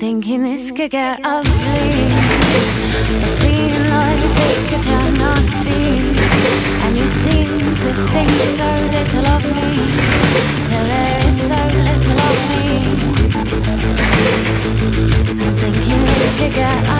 thinking this could get ugly. A feeling like this could turn nasty. And you seem to think so little of me. Till there is so little of me. I'm thinking this could get ugly.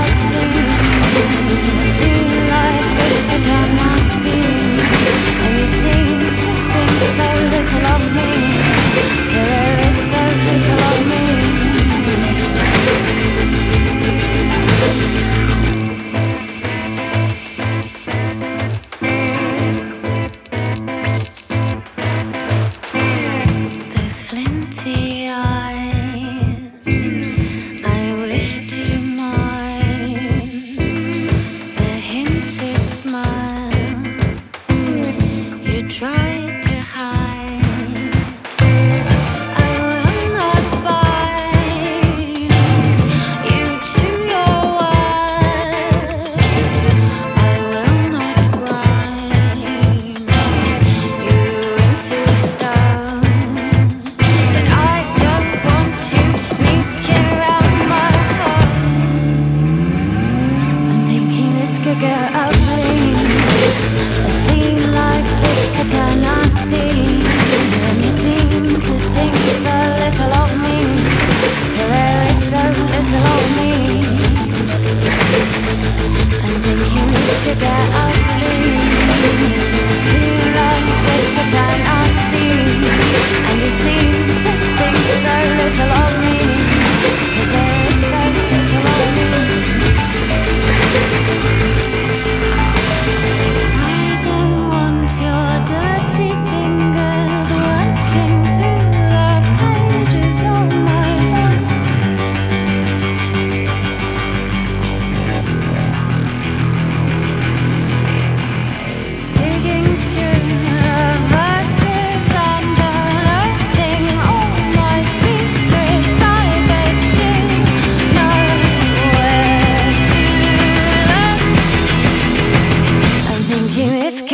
Thank you.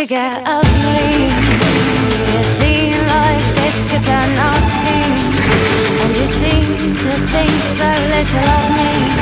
get up clean You seem like this could turn nasty, And you seem to think so little of me.